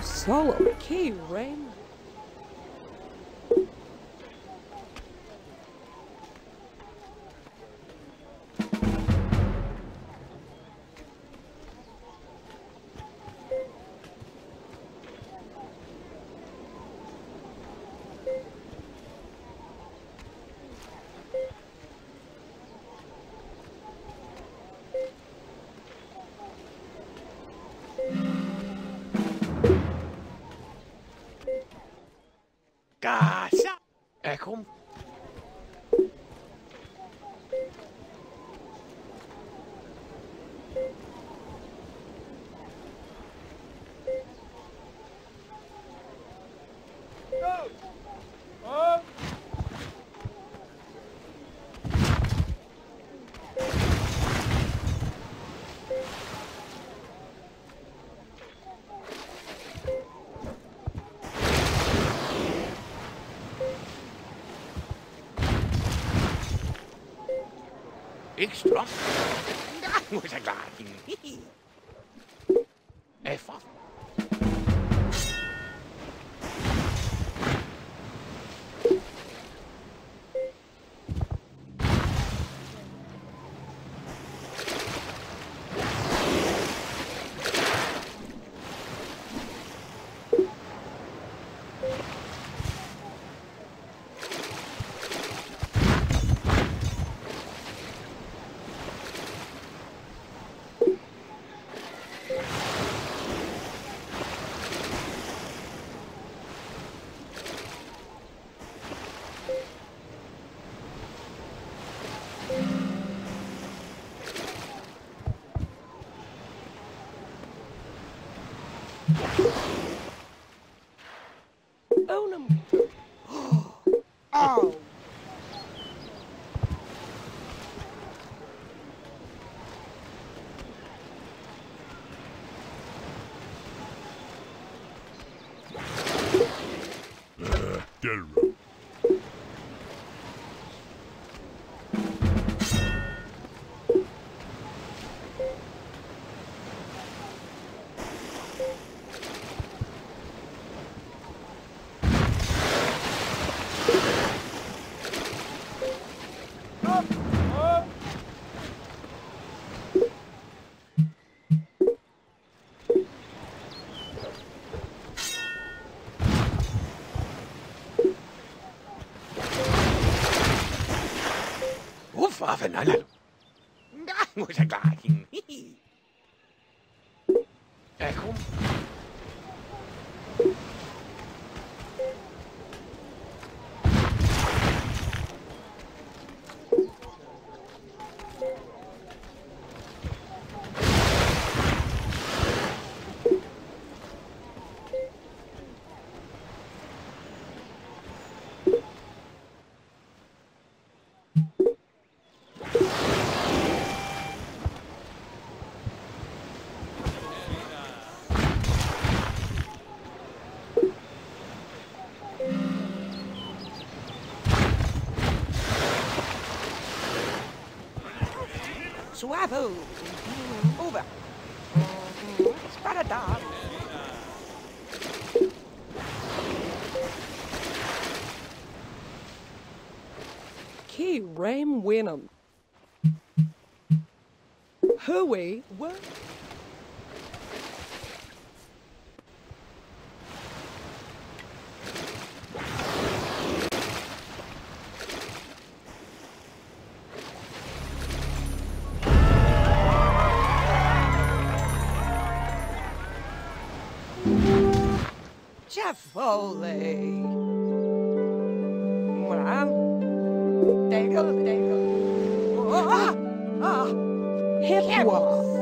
Solo. Key, Rain. Ekstra. Nu er jeg klar. Waffen, alle. Swabbo. Over. Spadadar. Key Rain Winham. Hooey. What? Foley. Well, there you go, there you go. Ah! Ah! Hip was.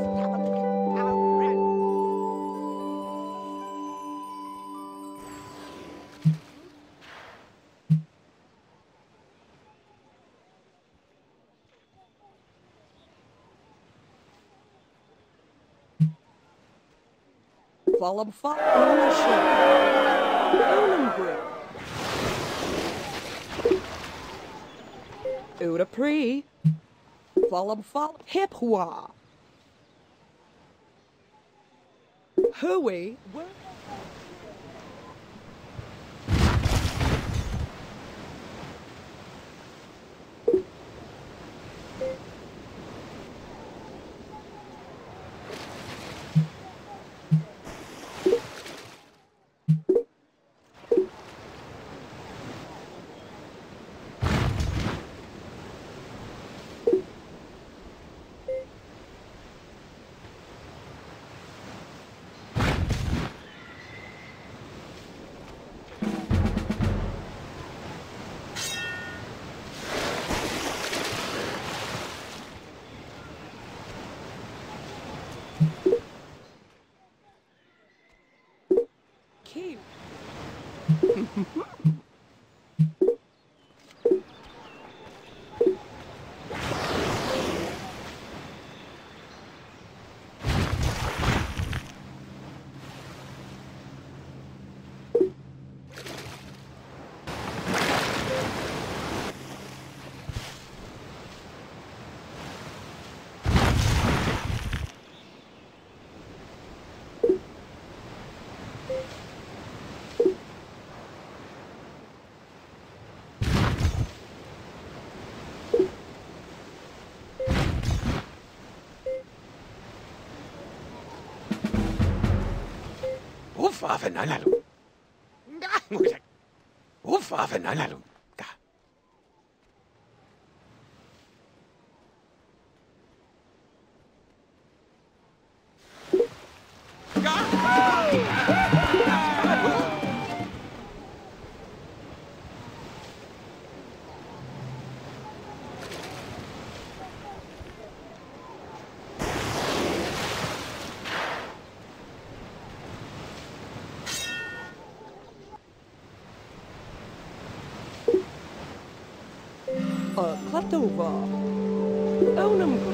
Follow fire ownership. Uda Pre. Follow follow Hip Hua. Hui. Ufafen alalu. Ufafen alalu. か片岡青菜向君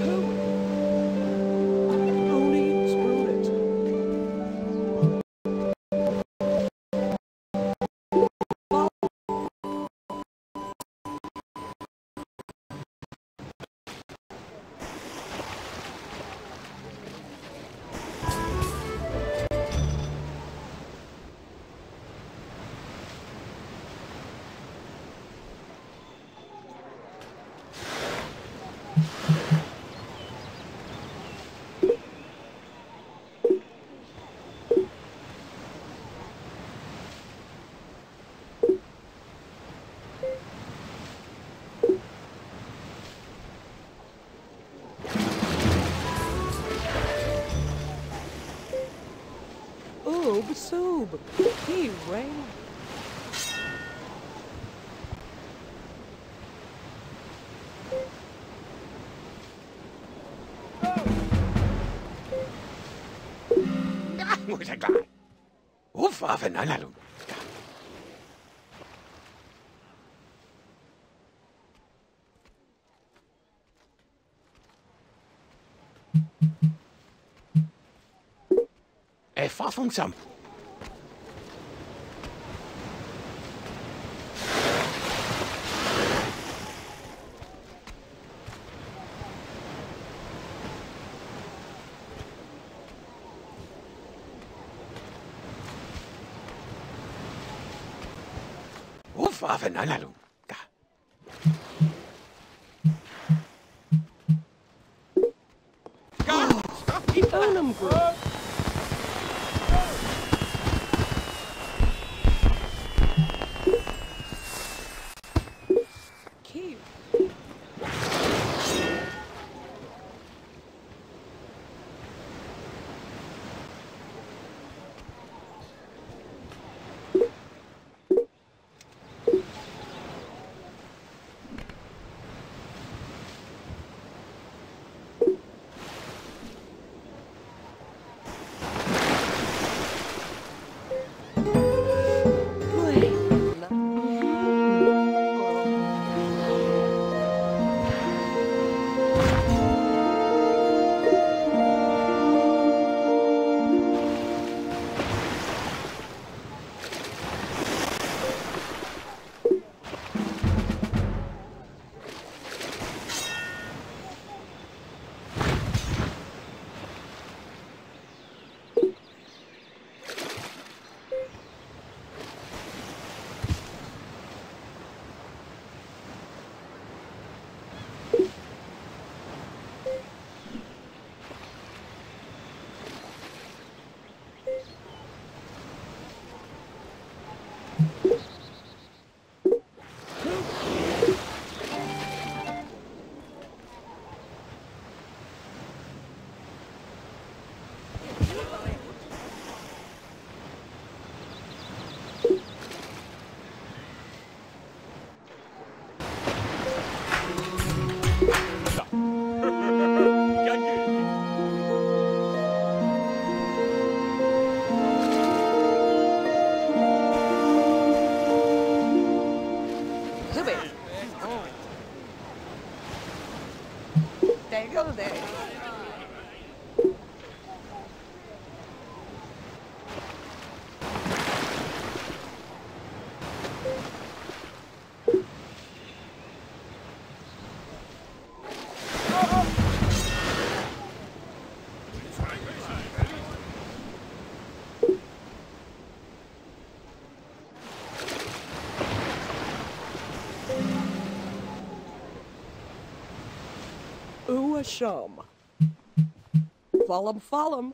Soob. He ran. Sạch lại. Uf, aufeinander, du. Da. Ey, nada, Lalo. There you go there. Shum. Follow follow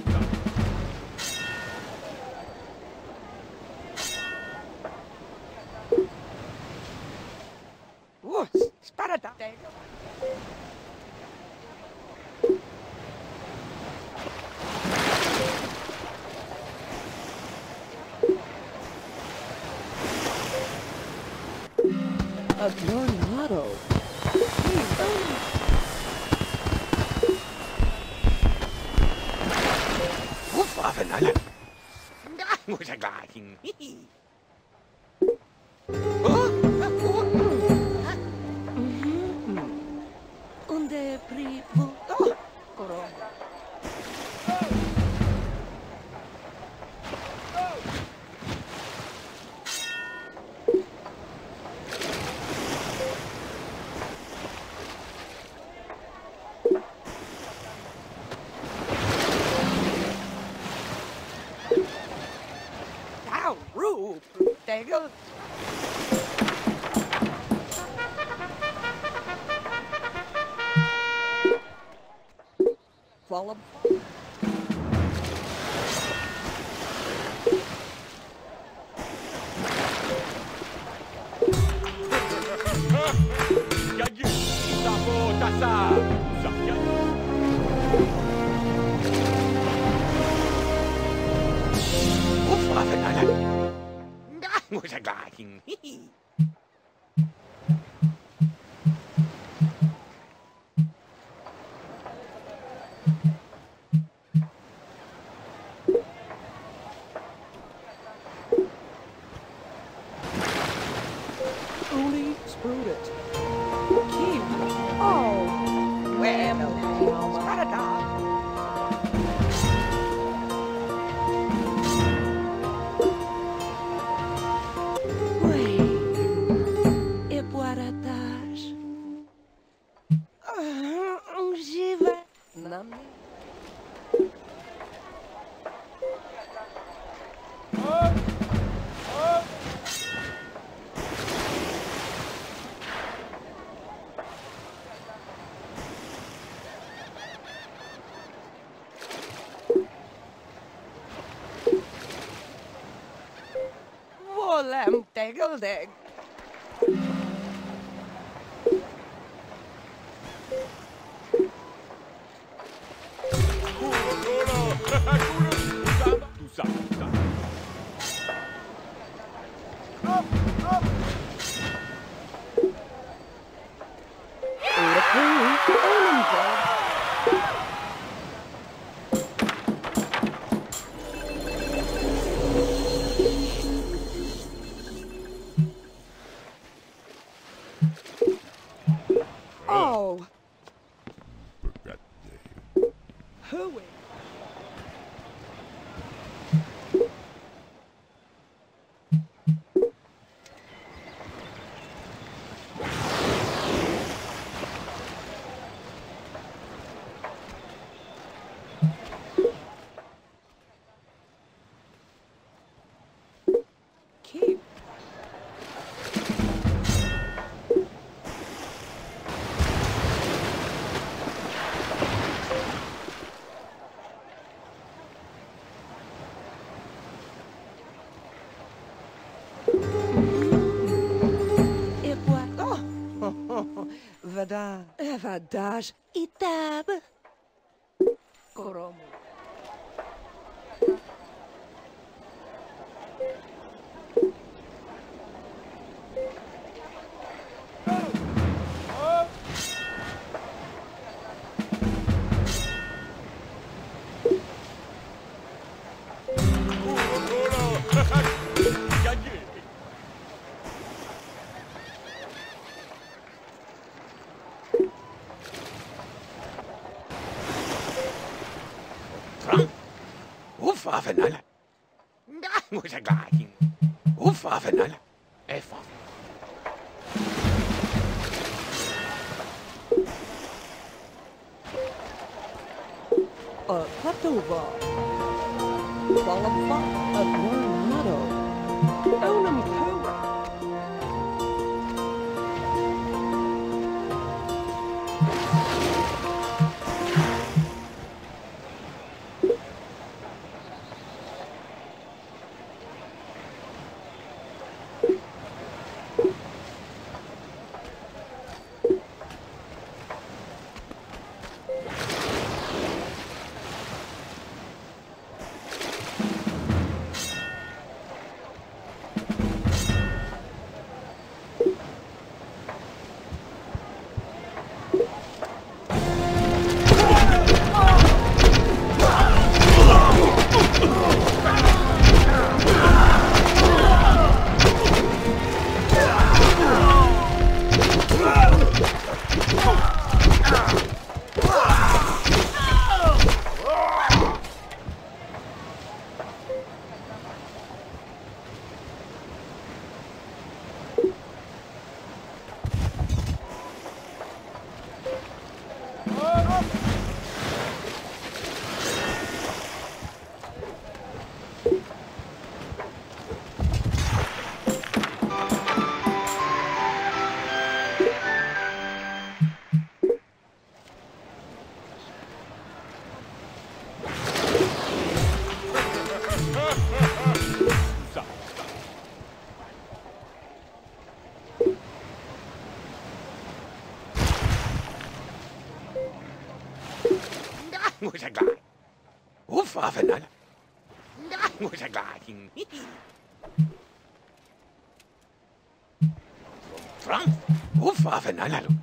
of Learnado. Woof, Affenallen. Da. tangled egg. Devadash e Tam. canal. regálalo.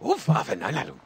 Uff, Waffen, Analog.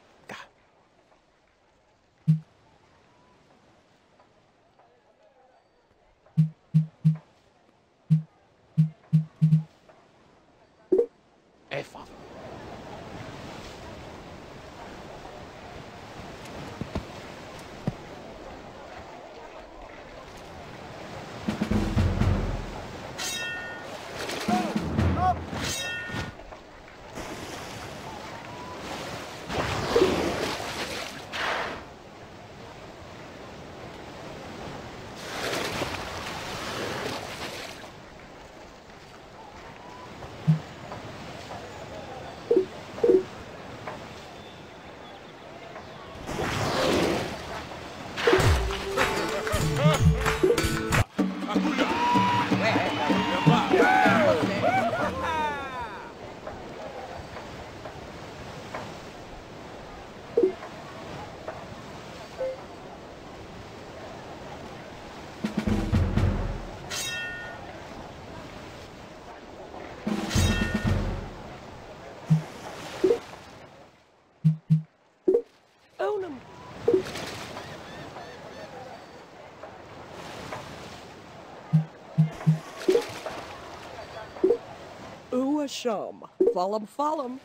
Hashem. Follow, follow.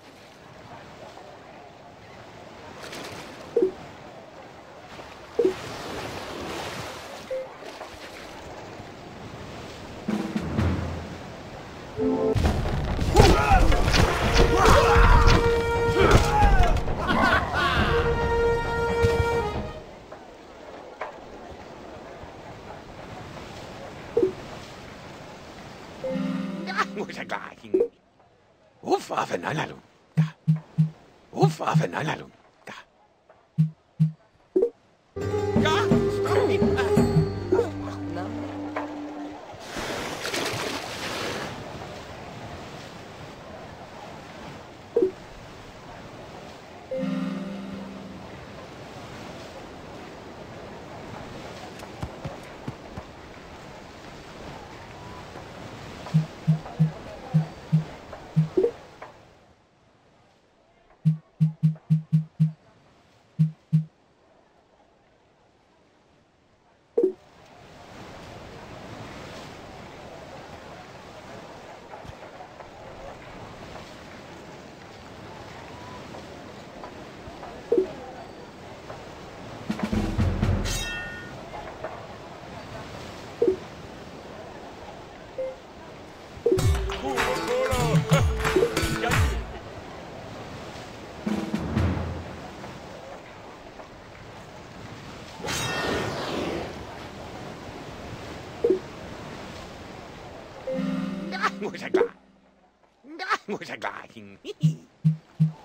fenomenal, alumno. muss er da. Da muss er da hin.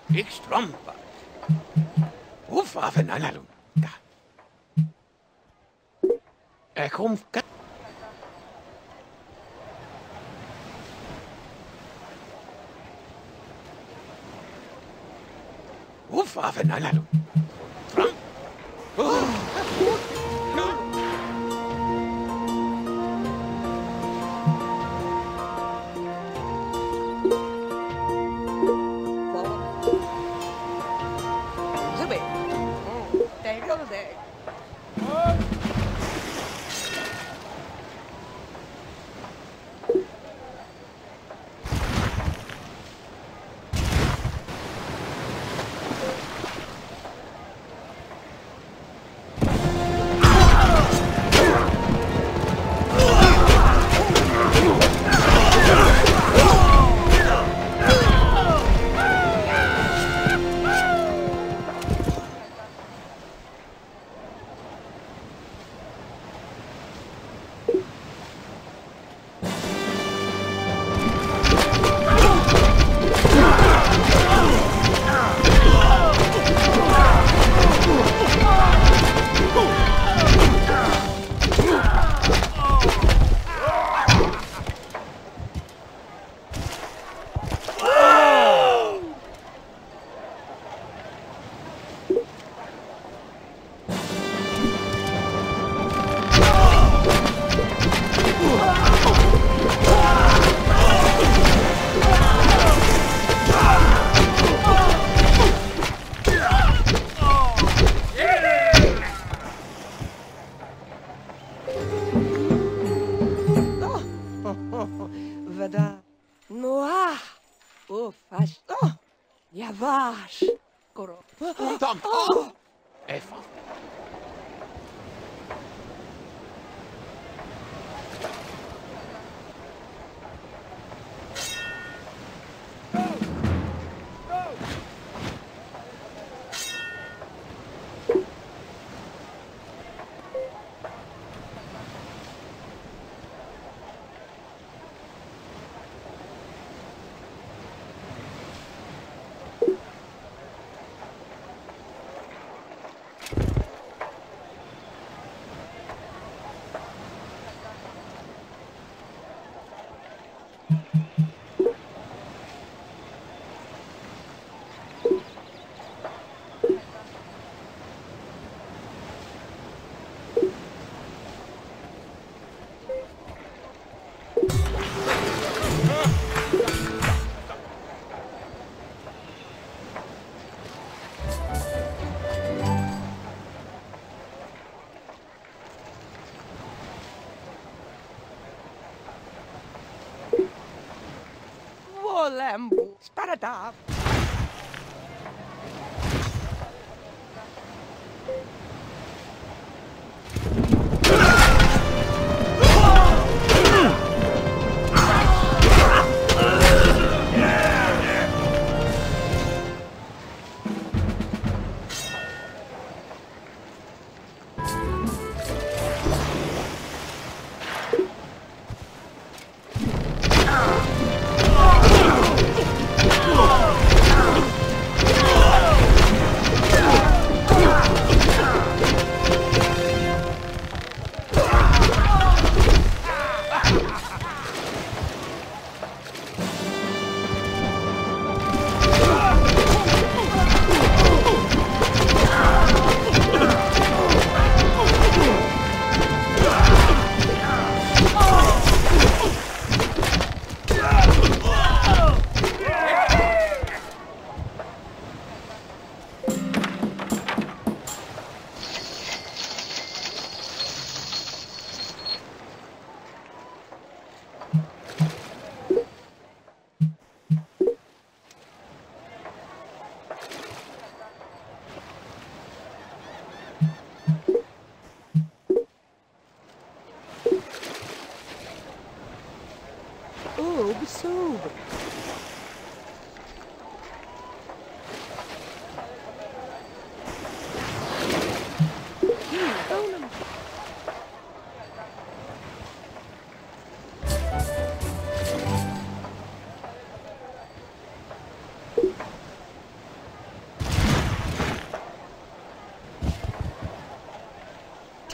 Ich Stromper. Rufwaffenanladung. Shut it up!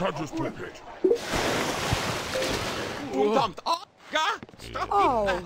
Touches pulpit. Verdamt! Oh,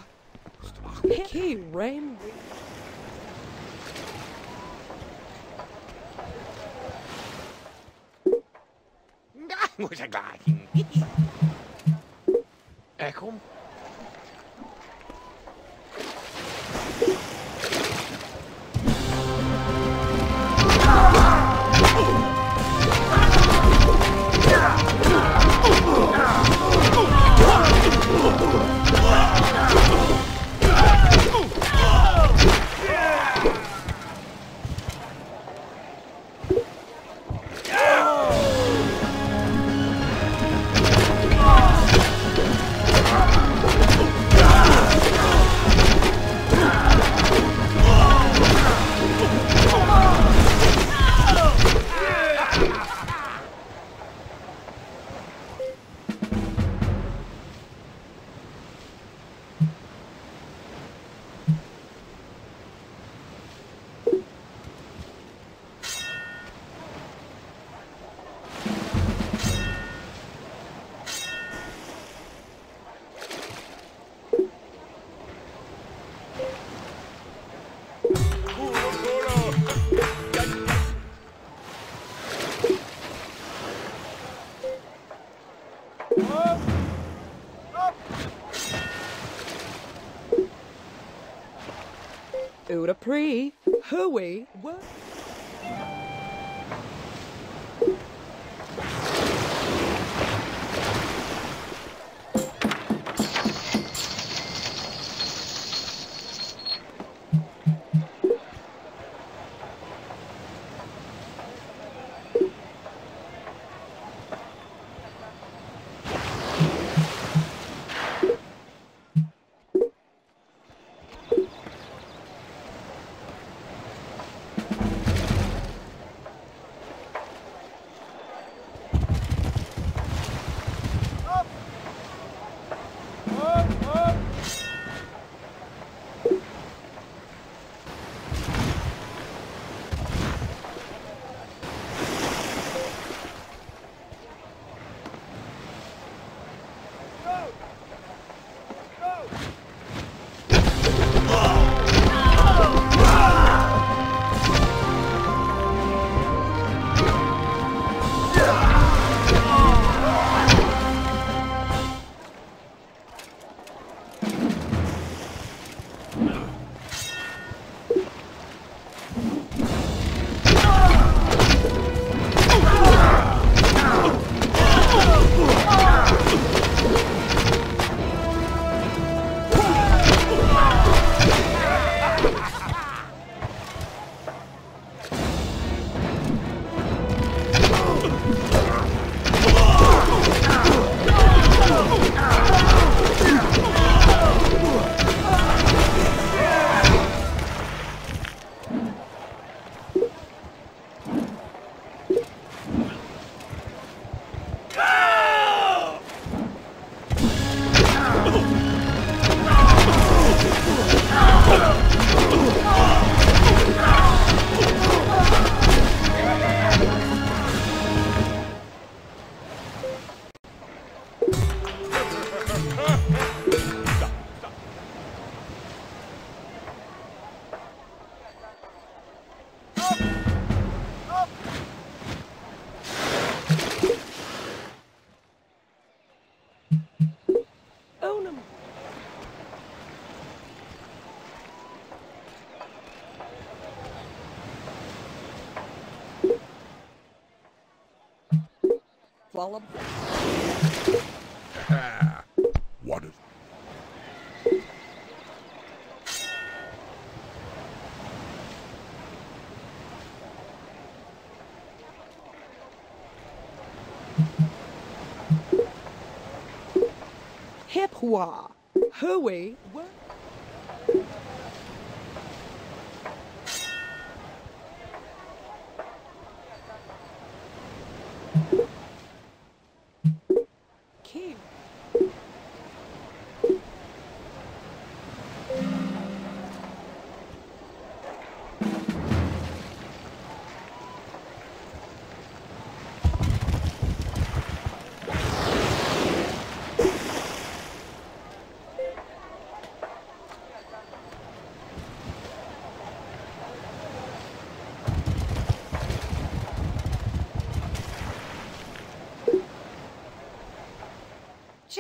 Uda pre. Hooey. What? Follow. What is Hip hua. Hooey.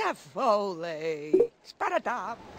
Jeff Foley. Sparadab.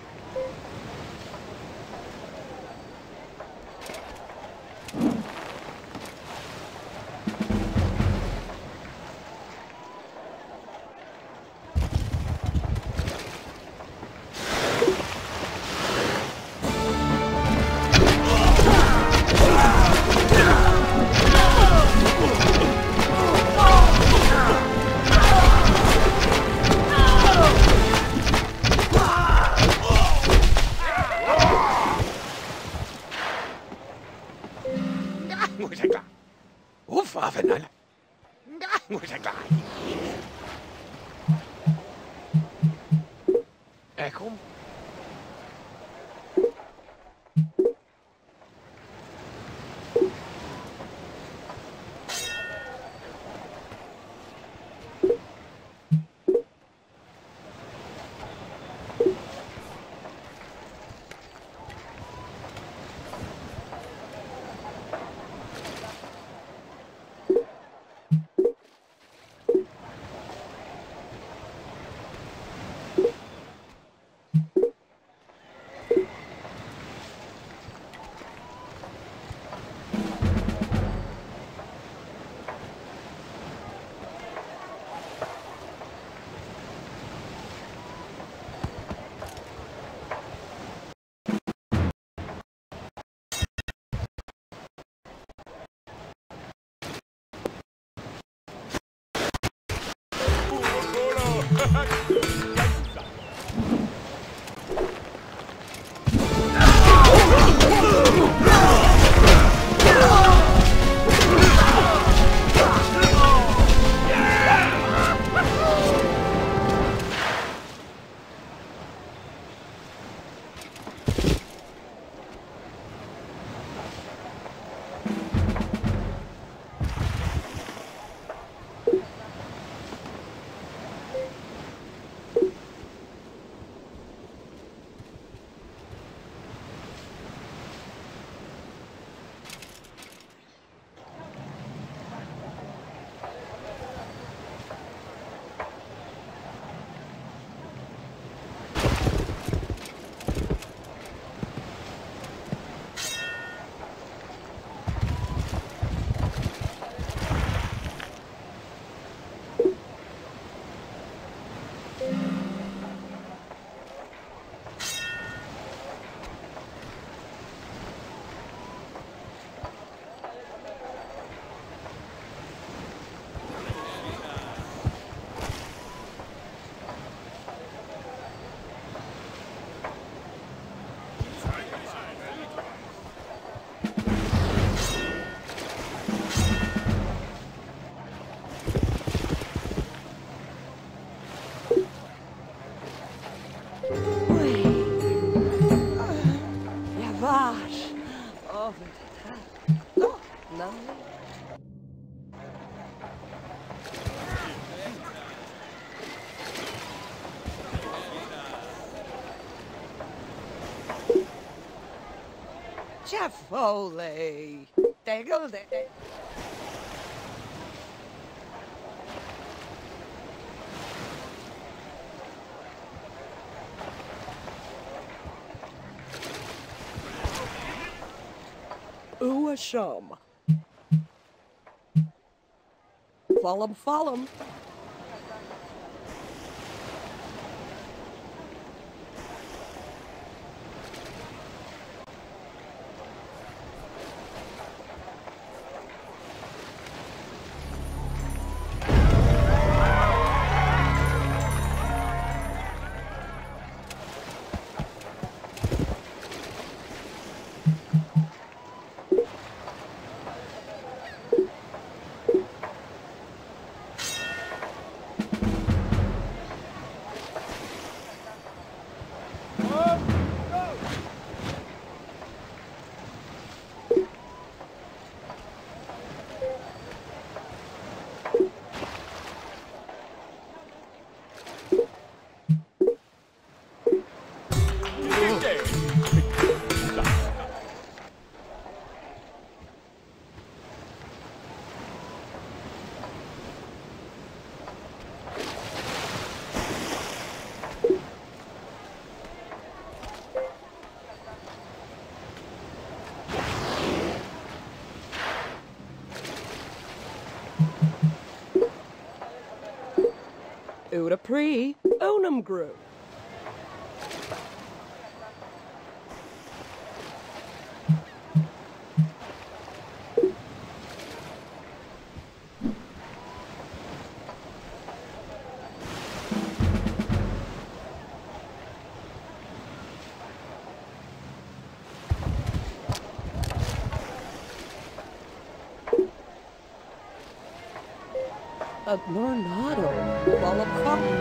Jeff Foley. Tegel de. Uasham. Follow, follow. Buddha Pre, Onum Group. Agnornado, Balapop, 好。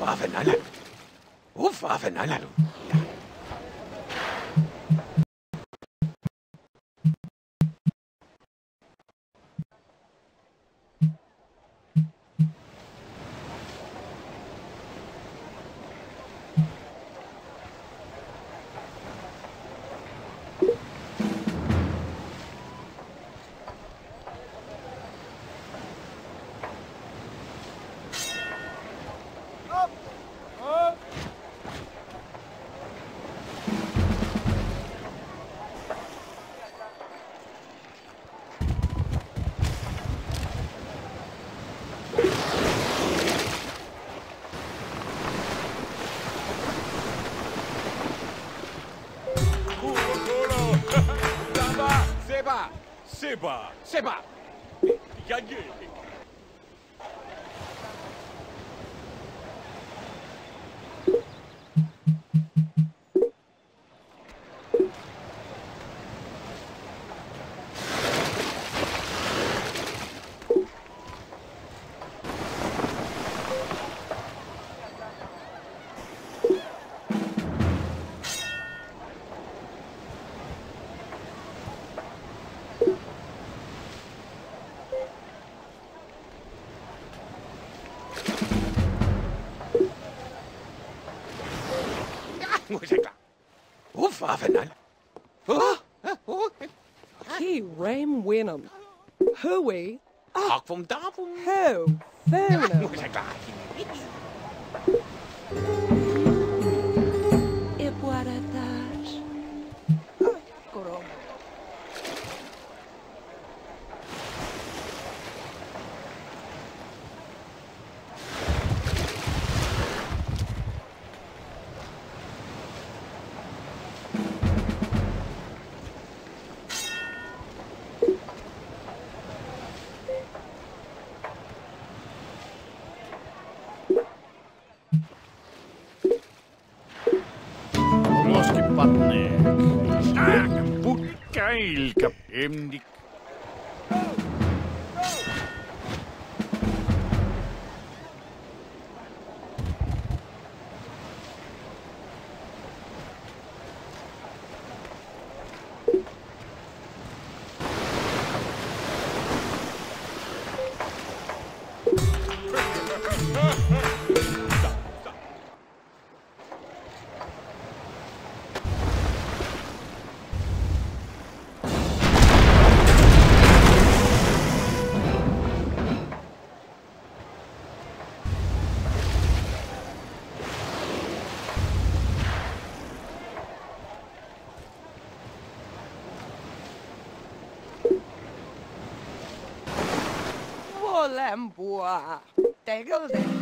Uff, Hufwaffen alle. Hufwaffen alle. Seba, seba. Yaye. Hooey, học vùng đó vùng. Ho, 우와땡 이.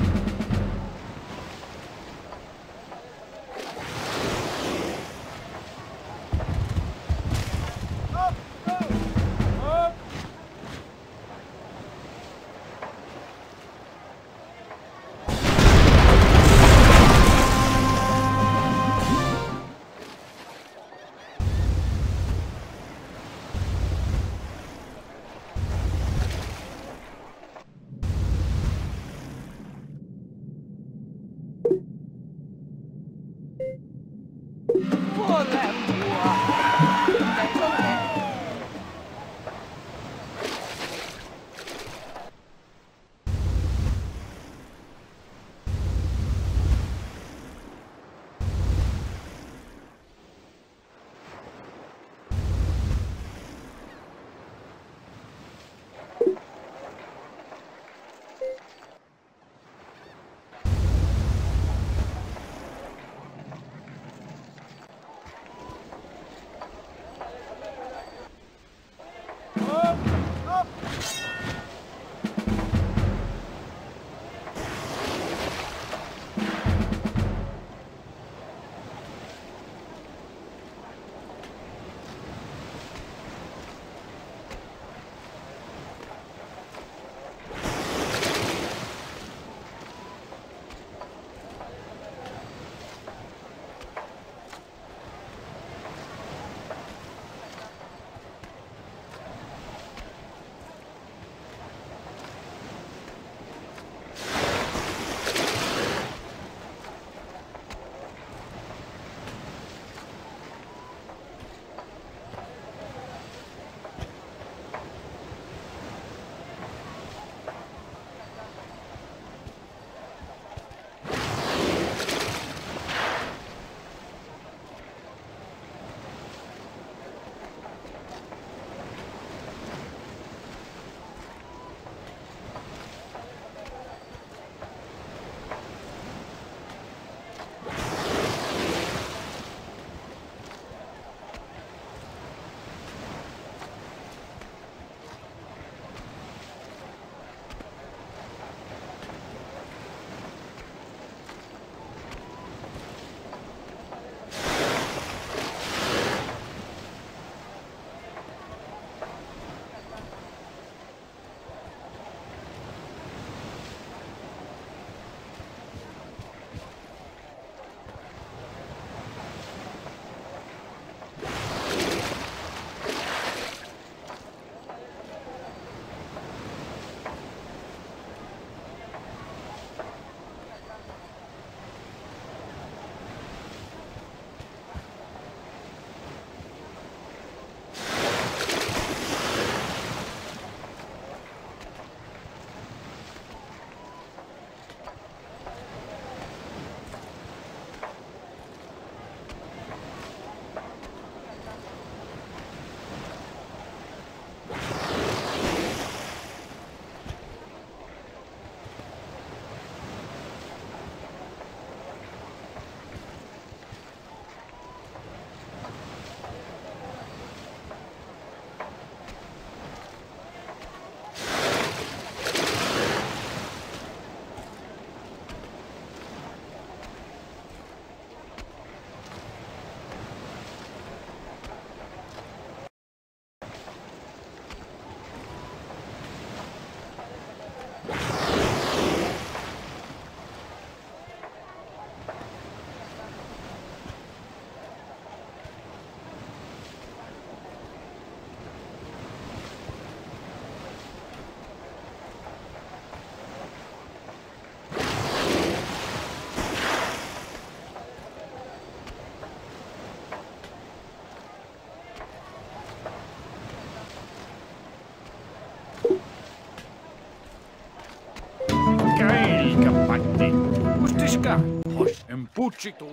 Tu.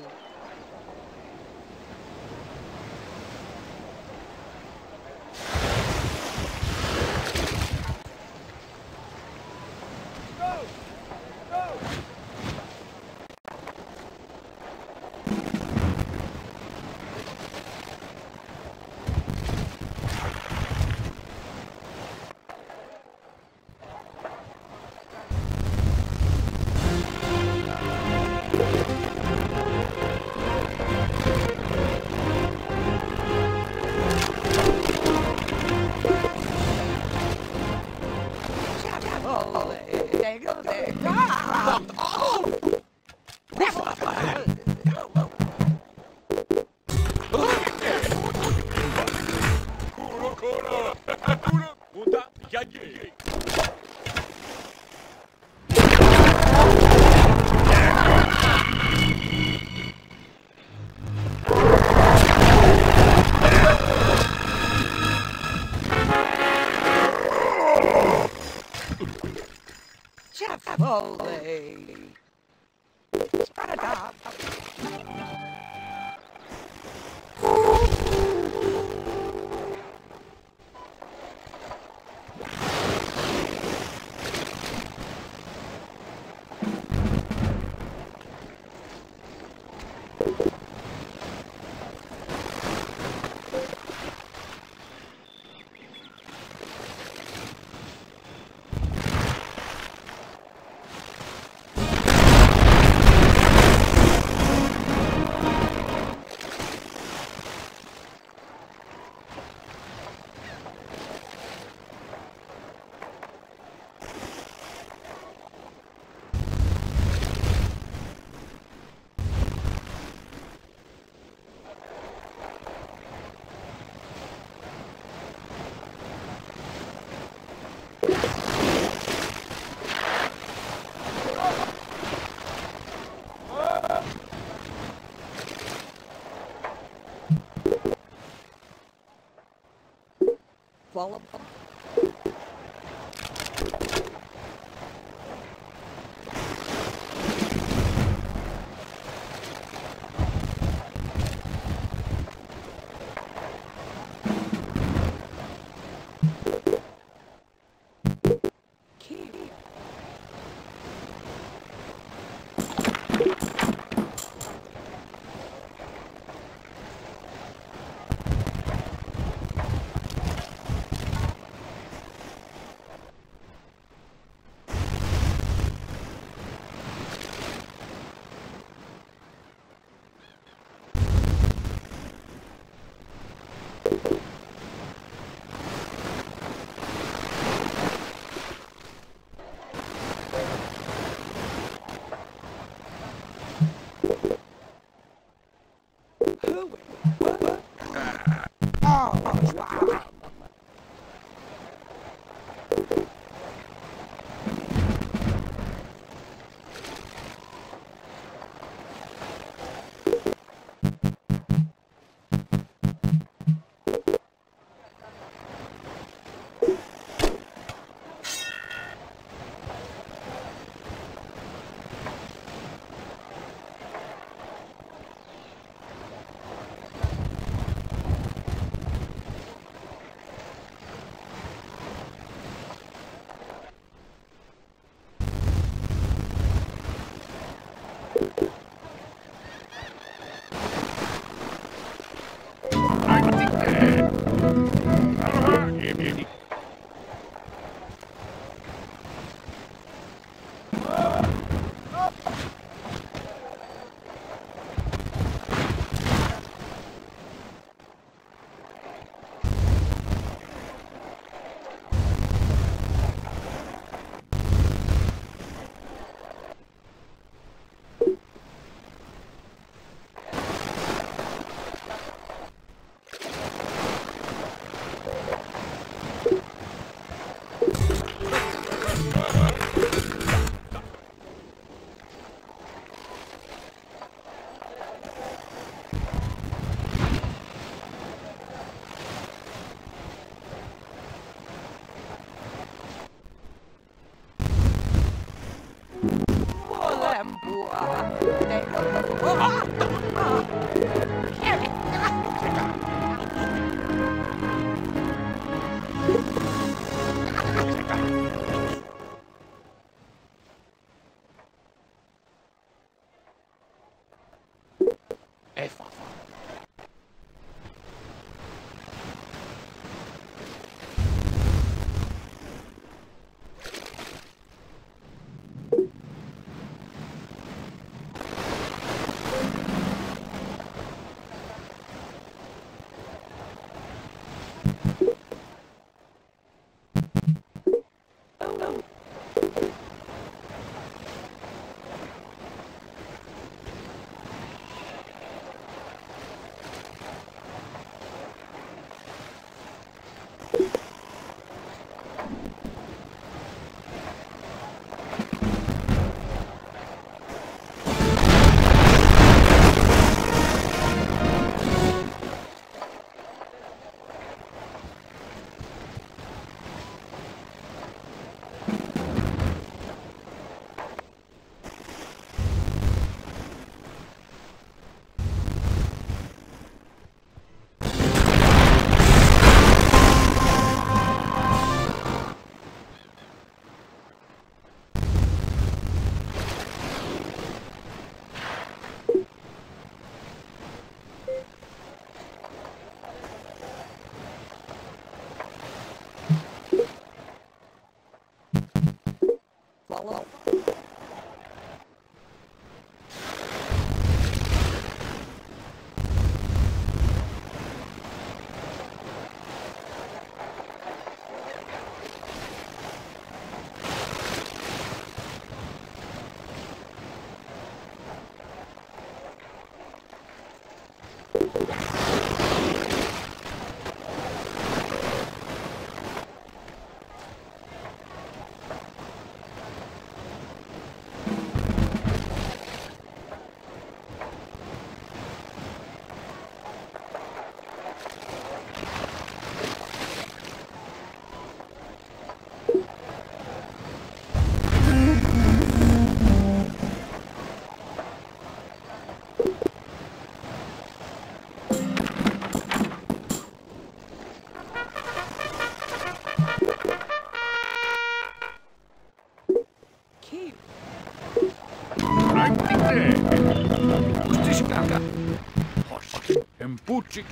Putin.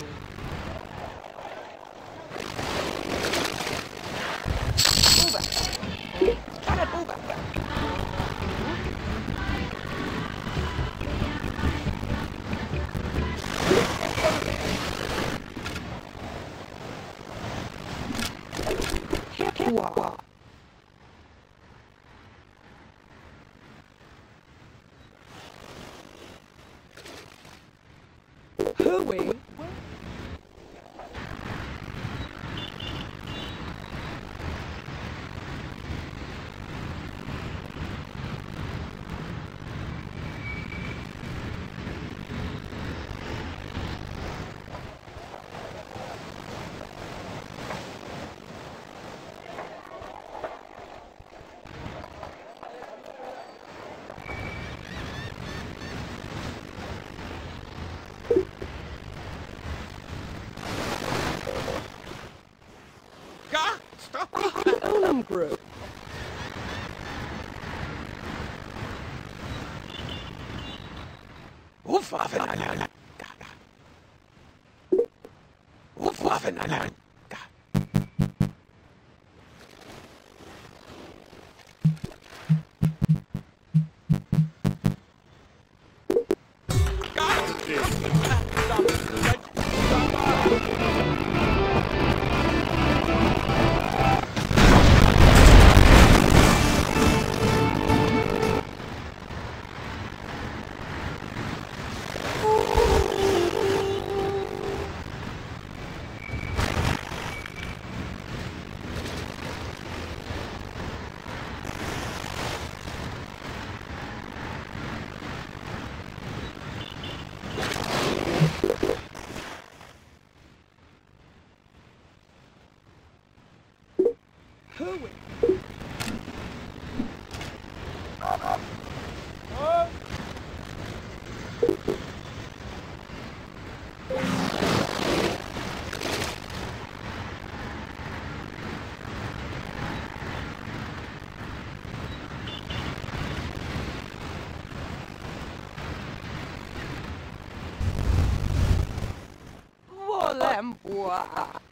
Hochwaffenanhänger. Hochwaffenanhänger. Volempua. 哇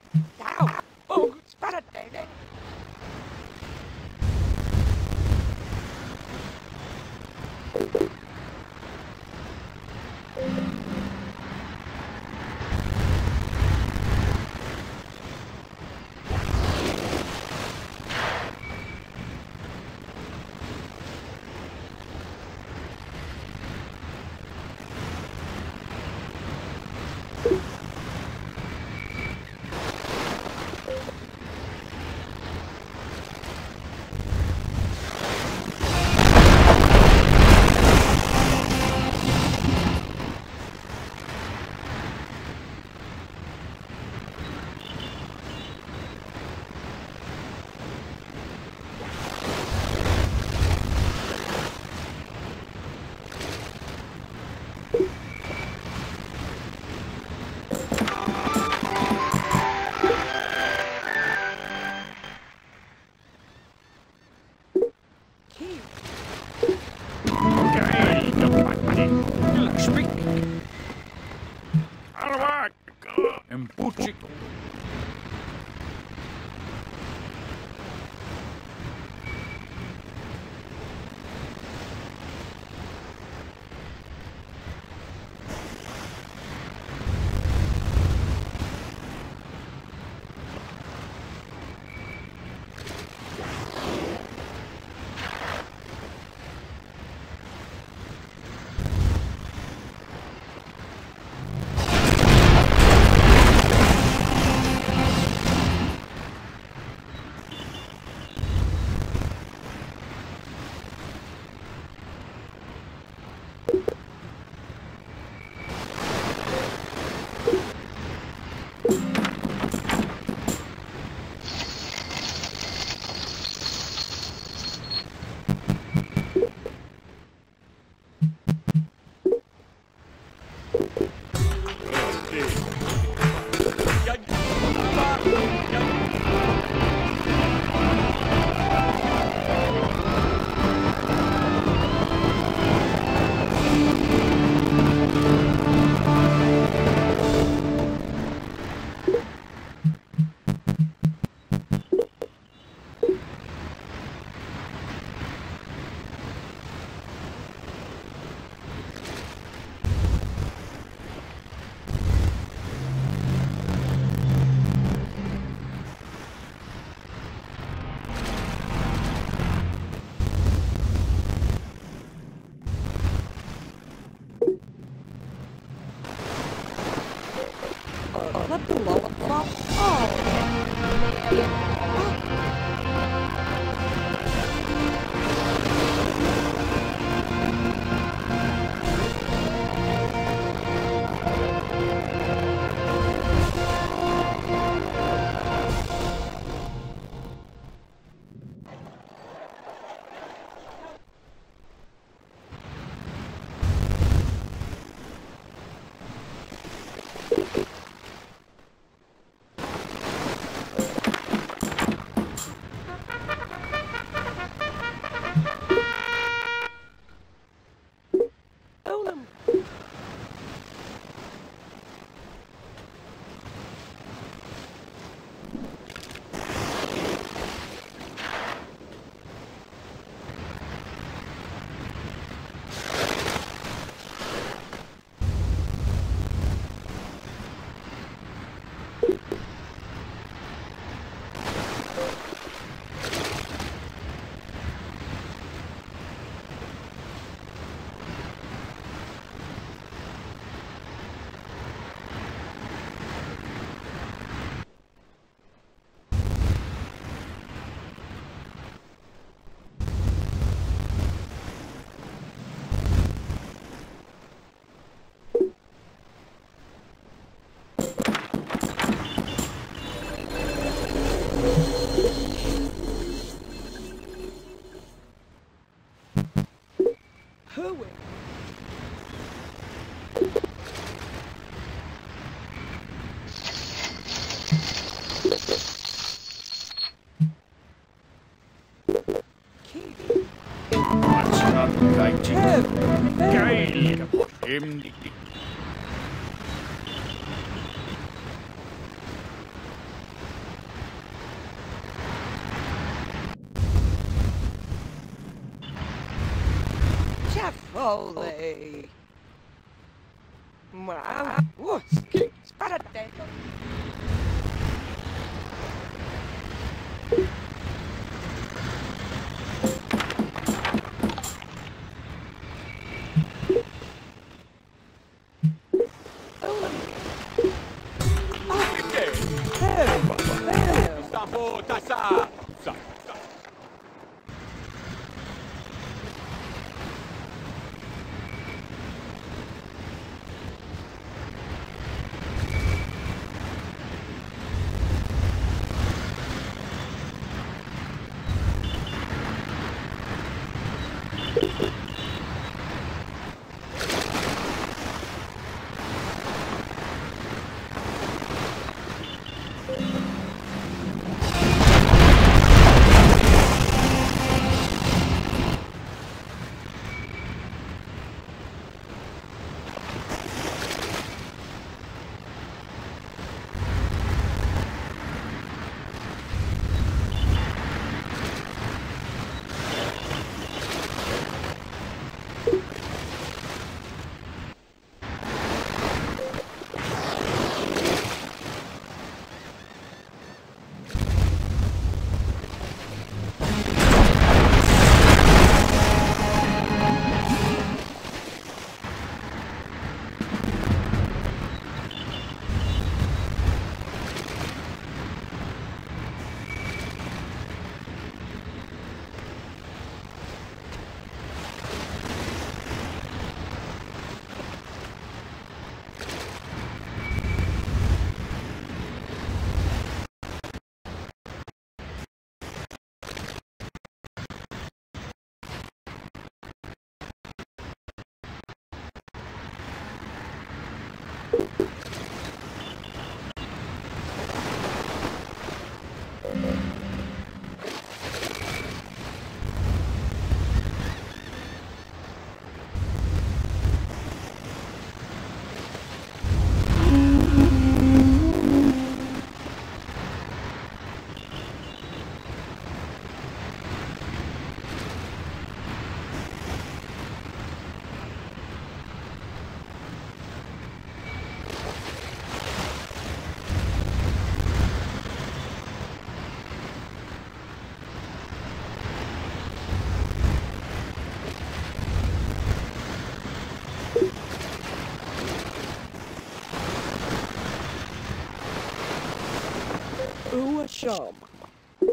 Şimdi.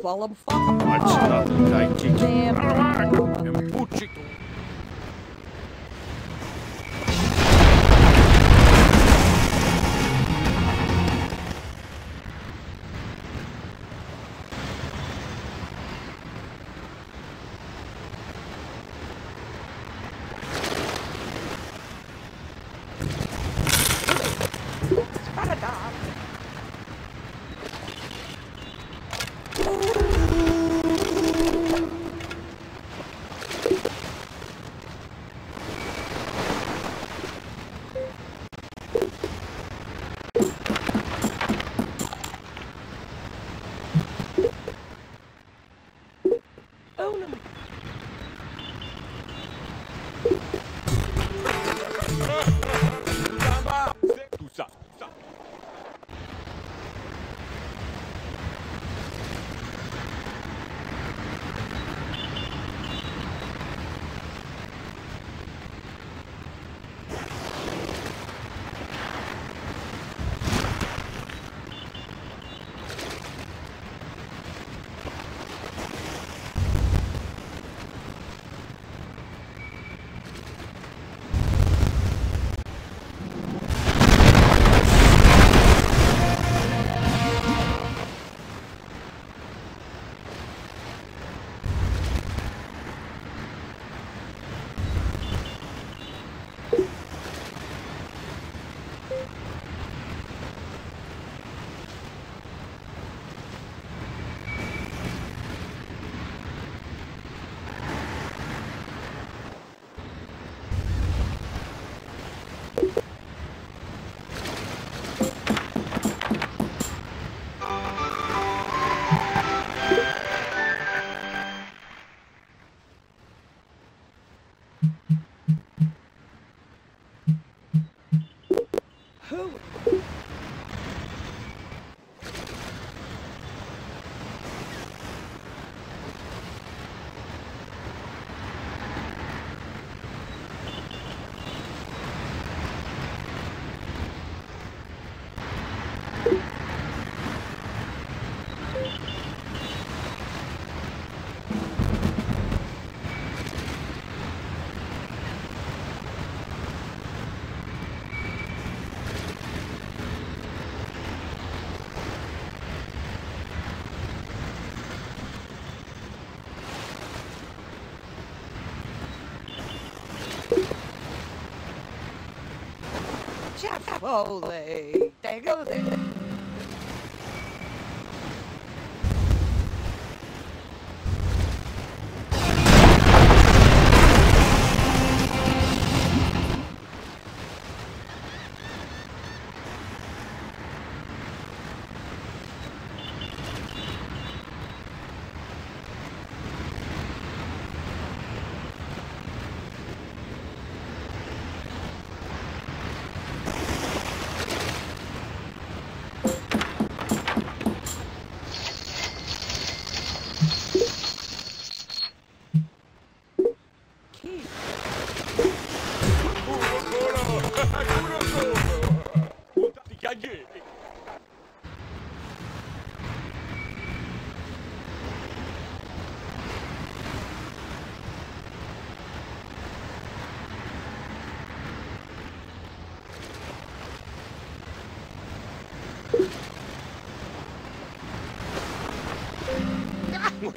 Follow fuck. Açılan gaycik. Damn. Who? Chipotle. There goes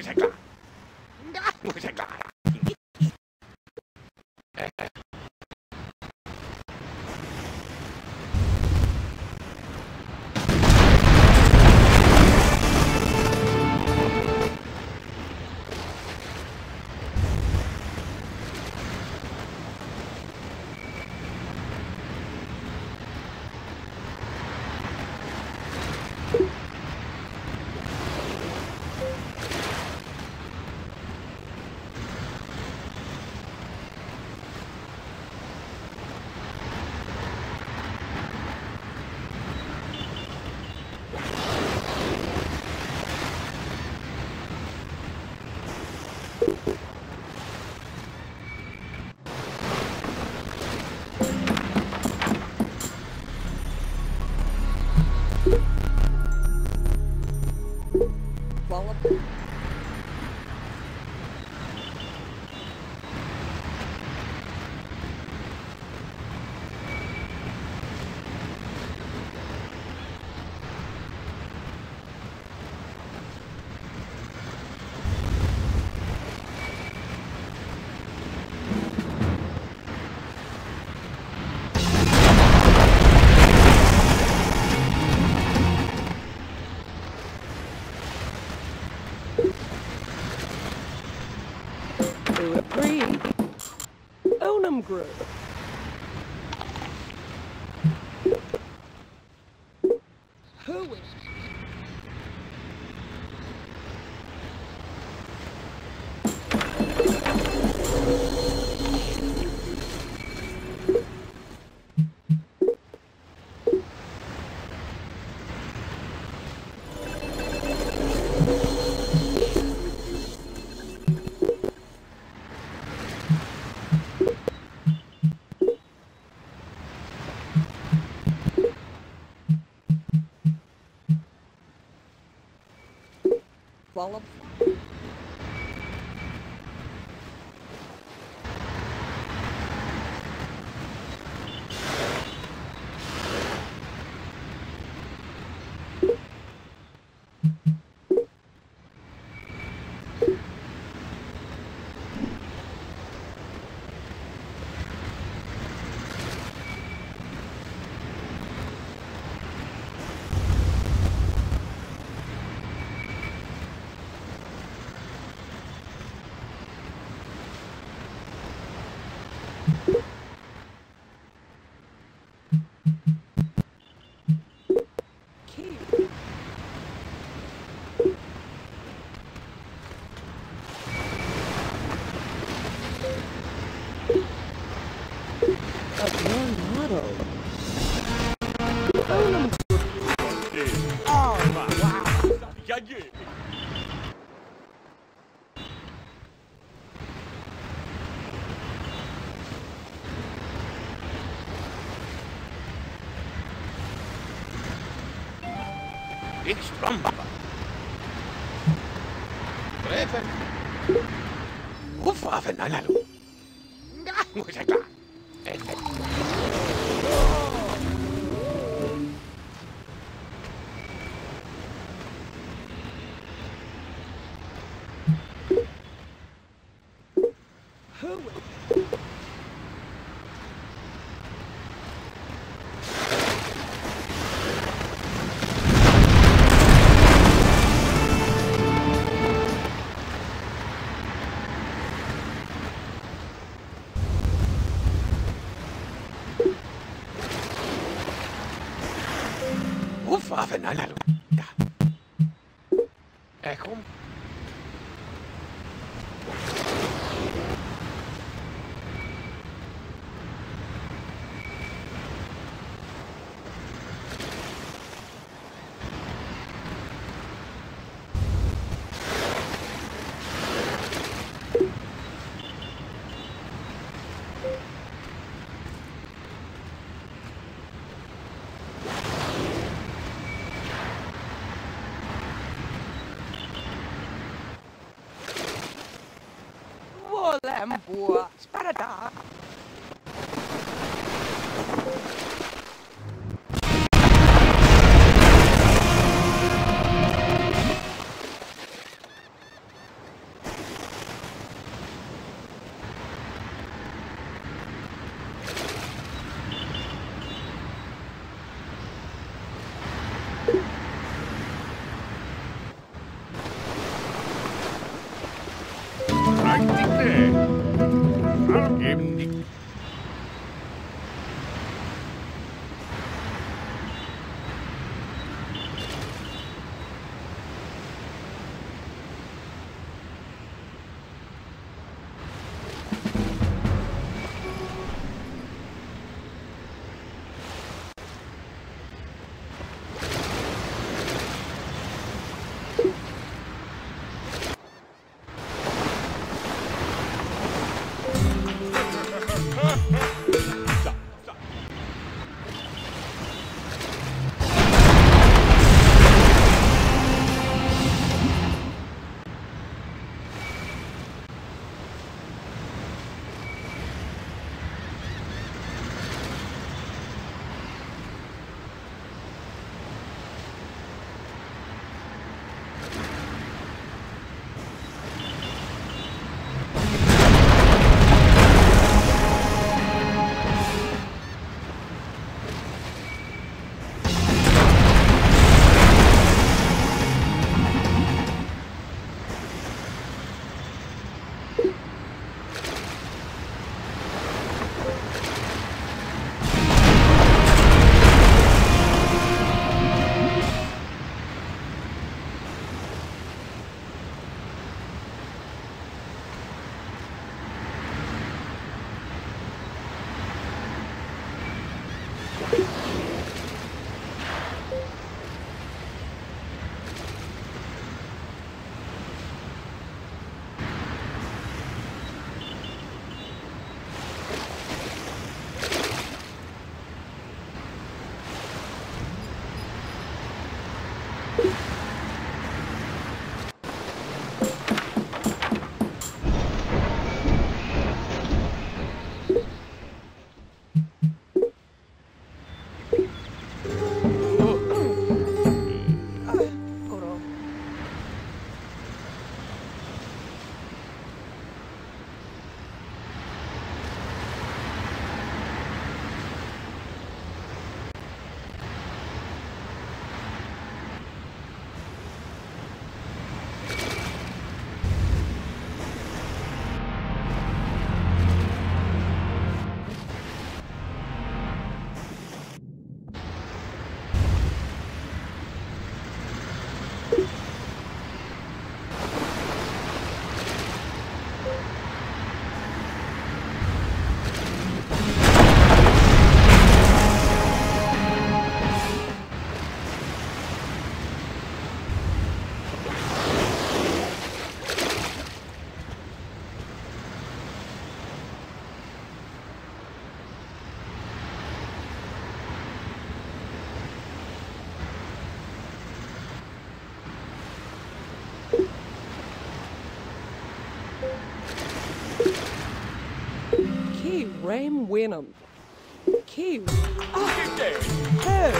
Ngồi Onum follow? Gamboa. Espara da tá? Wenham. Kiwi. Ah. Hey.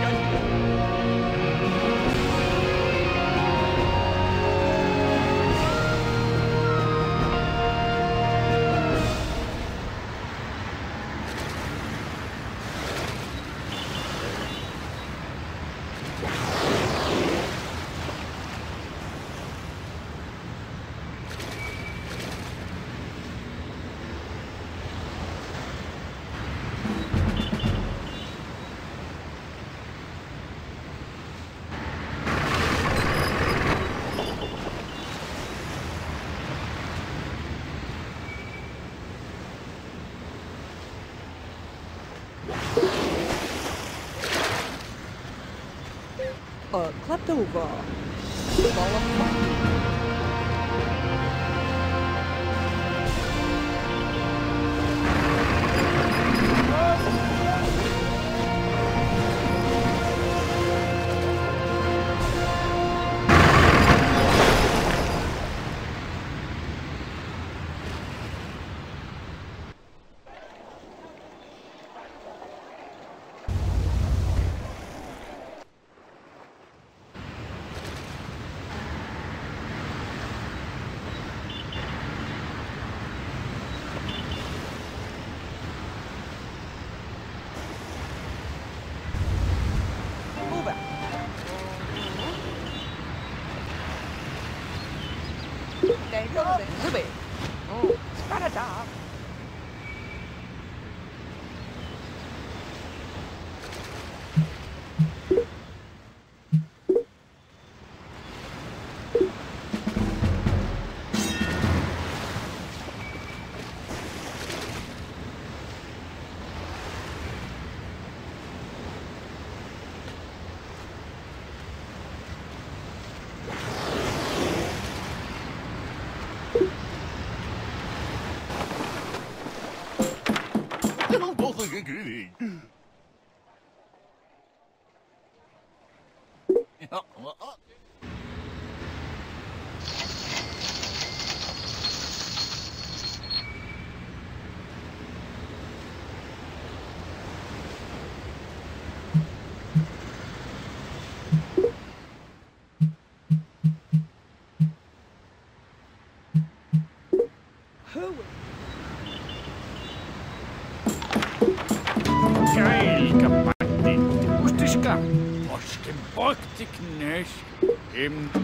Hey. silver. I don't believe eben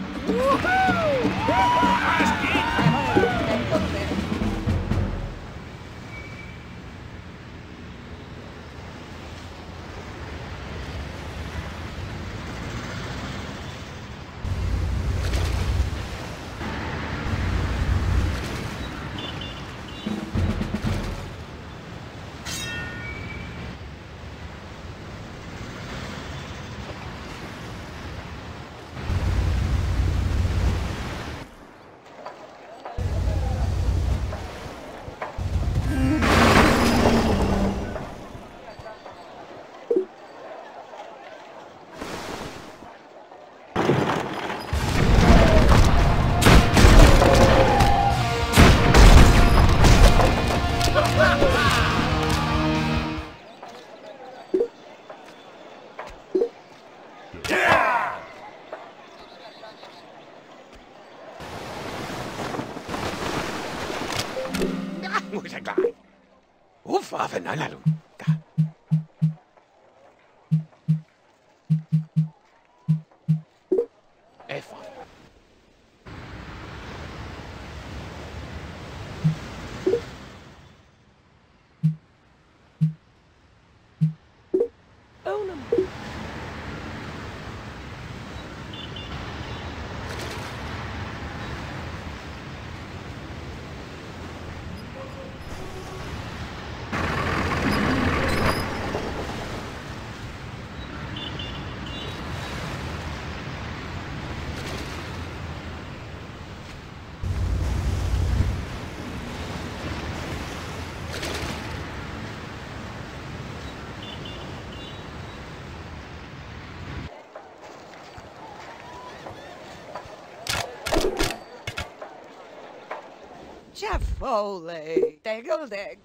Foley. Diggle dig.